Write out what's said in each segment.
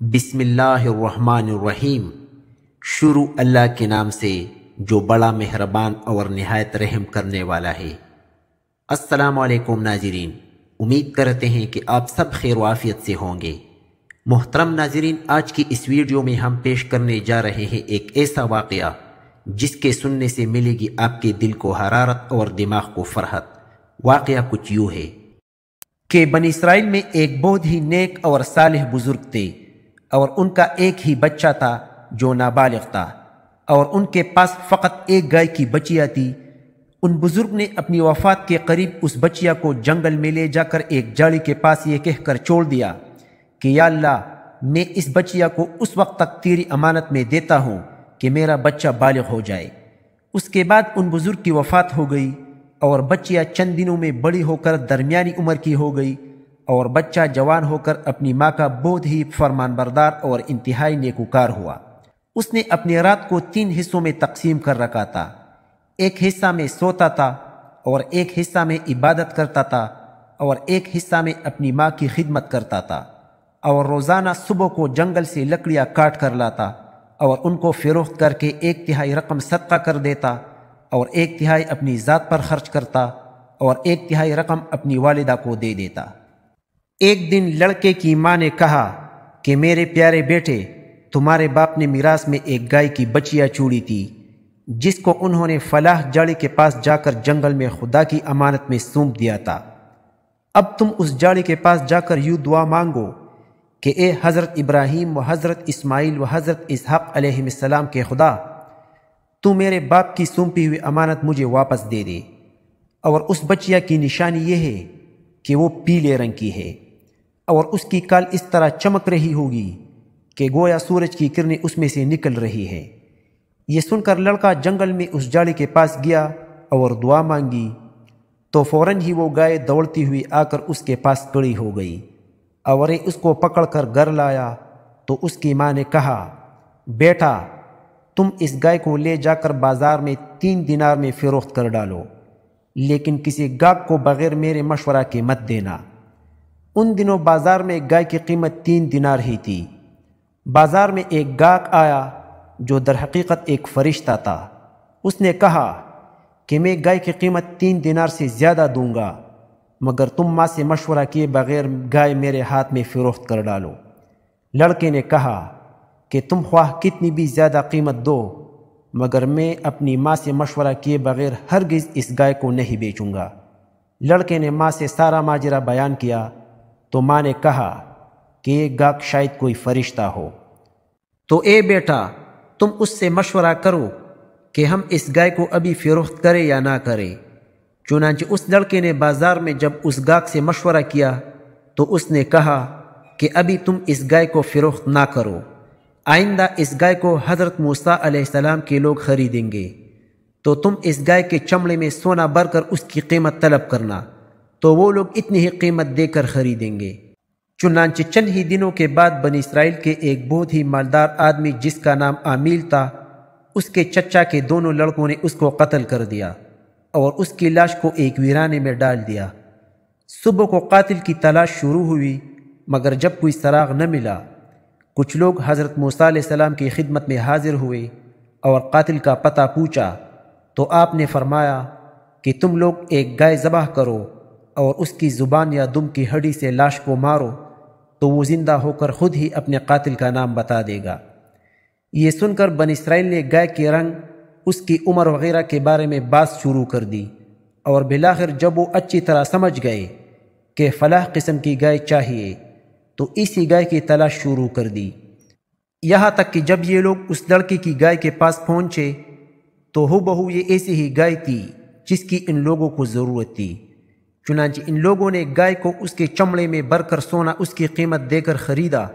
बिस्मिल्लाहिर्रहमानिर्रहीम। शुरू अल्लाह के नाम से जो बड़ा मेहरबान और नहायत रहम करने वाला है। अस्सलाम नाजरीन। उम्मीद करते हैं कि आप सब खैर वाफियत से होंगे। मोहतरम नाजरीन, आज की इस वीडियो में हम पेश करने जा रहे हैं एक ऐसा वाक़ जिसके सुनने से मिलेगी आपके दिल को हरारत और दिमाग को फरहत। वाक़ कुछ यूँ है कि बन इसराइल में एक बहुत ही नेक और सालिह बुज़ुर्ग थे। और उनका एक ही बच्चा था जो नाबालिग था। और उनके पास फ़कत एक गाय की बचिया थी। उन बुज़ुर्ग ने अपनी वफ़ात के करीब उस बचिया को जंगल में ले जाकर एक जाली के पास ये कहकर छोड़ दिया कि, या मैं इस बचिया को उस वक्त तक तेरी अमानत में देता हूँ कि मेरा बच्चा बालिग हो जाए। उसके बाद उन बुज़ुर्ग की वफ़ात हो गई और बच्चिया चंद दिनों में बड़ी होकर दरमियानी उम्र की हो गई। और बच्चा जवान होकर अपनी माँ का बहुत ही फरमान बरदार और इंतहाई नेकुकार हुआ। उसने अपनी रात को तीन हिस्सों में तकसीम कर रखा था। एक हिस्सा में सोता था और एक हिस्सा में इबादत करता था और एक हिस्सा में अपनी माँ की खिदमत करता था और रोज़ाना सुबह को जंगल से लकड़ियाँ काट कर लाता और उनको फ़रोख्त करके एक तिहाई रकम सदका कर देता और एक तिहाई अपनी ज़ात पर खर्च करता और एक तिहाई रकम अपनी वालिदा को दे देता। एक दिन लड़के की माँ ने कहा कि मेरे प्यारे बेटे, तुम्हारे बाप ने मिरास में एक गाय की बचिया चूड़ी थी, जिसको उन्होंने फलाह जाड़े के पास जाकर जंगल में खुदा की अमानत में सौंप दिया था। अब तुम उस जाड़ी के पास जाकर यूँ दुआ मांगो कि ए हज़रत इब्राहिम व हज़रत इस्माइल व हज़रत इसहाक अलैहिस्सलाम के खुदा, तू मेरे बाप की सौंपी हुई अमानत मुझे वापस दे दे। और उस बचिया की निशानी यह है कि वो पीले रंग की है। और उसकी कल इस तरह चमक रही होगी कि गोया सूरज की किरणें उसमें से निकल रही है। ये सुनकर लड़का जंगल में उस जाड़ी के पास गया और दुआ मांगी। तो फ़ौरन ही वो गाय दौड़ती हुई आकर उसके पास कड़ी हो गई और उसको पकड़कर घर लाया। तो उसकी माँ ने कहा, बेटा, तुम इस गाय को ले जाकर बाज़ार में तीन दिनार में फ़रोख्त कर डालो, लेकिन किसी गाग को बगैर मेरे मशवरा के मत देना। उन दिनों बाज़ार में एक गाय की कीमत तीन दिनार ही थी। बाज़ार में एक गाहक आया, जो दर हकीकत एक फरिश्ता था। उसने कहा, कि मैं गाय की कीमत तीन दिनार से ज़्यादा दूँगा, मगर तुम माँ से मशवरा किए बगैर गाय मेरे हाथ में फ़रोख्त कर डालो। लड़के ने कहा, कि तुम ख्वाह कितनी भी ज़्यादा कीमत दो, मगर मैं अपनी माँ से मशवरा किए बगैर हरगिज़ इस गाय को नहीं बेचूँगा। लड़के ने माँ से सारा माजरा बयान किया तो माँ ने कहा कि ये गाक शायद कोई फरिश्ता हो। तो ए बेटा, तुम उससे मशवरा करो कि हम इस गाय को अभी फ़रोख्त करें या ना करें। चुनाच उस लड़के ने बाज़ार में जब उस गाक से मशवरा किया तो उसने कहा कि अभी तुम इस गाय को फ़रोख्त ना करो। आइंदा इस गाय को हज़रत मूसा अलैहिस्सलाम के लोग ख़रीदेंगे। तो तुम इस गाय के चमड़े में सोना भरकर उसकी कीमत तलब करना। तो वो लोग इतनी ही कीमत देकर खरीदेंगे। चुनाच चंद ही दिनों के बाद बन इसराइल के एक बहुत ही मालदार आदमी जिसका नाम आमील था, उसके चचा के दोनों लड़कों ने उसको कत्ल कर दिया और उसकी लाश को एक वीराने में डाल दिया। सुबह को कातिल की तलाश शुरू हुई, मगर जब कोई सराग न मिला, कुछ लोग हज़रत मूसा की खिदमत में हाजिर हुए और कातिल का पता पूछा तो आपने फरमाया कि तुम लोग एक गाय ज़बह करो। और उसकी ज़ुबान या दुम की हड्डी से लाश को मारो तो वो ज़िंदा होकर ख़ुद ही अपने कातिल का नाम बता देगा। ये सुनकर बन इसराइल ने गाय के रंग, उसकी उम्र वगैरह के बारे में बात शुरू कर दी और बिलाखिर जब वो अच्छी तरह समझ गए कि फ़लाह किस्म की गाय चाहिए तो इसी गाय की तलाश शुरू कर दी। यहाँ तक कि जब ये लोग उस लड़के की गाय के पास पहुँचे तो हो बहू ये ऐसी ही गाय थी जिसकी इन लोगों को ज़रूरत थी। चुनाच इन लोगों ने गाय को उसके चमड़े में भरकर सोना उसकी कीमत देकर ख़रीदा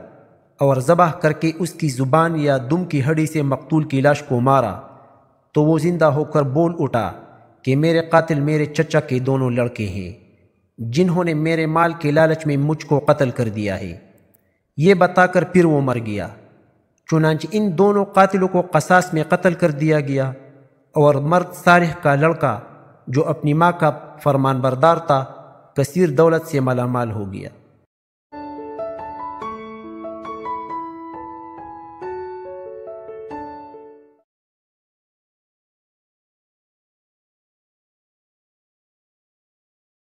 और ज़बह करके उसकी ज़ुबान या दुम की हड्डी से मकतूल की लाश को मारा। तो वो ज़िंदा होकर बोल उठा कि मेरे कातिल मेरे चचा के दोनों लड़के हैं, जिन्होंने मेरे माल के लालच में मुझको कत्ल कर दिया है। ये बताकर फिर वो मर गया। चुनाच इन दोनों कातिलों को कसास में कत्ल कर दिया गया और मर्द सारह का लड़का जो अपनी माँ का फरमान बरदार था कसीर दौलत से मालामाल हो गया।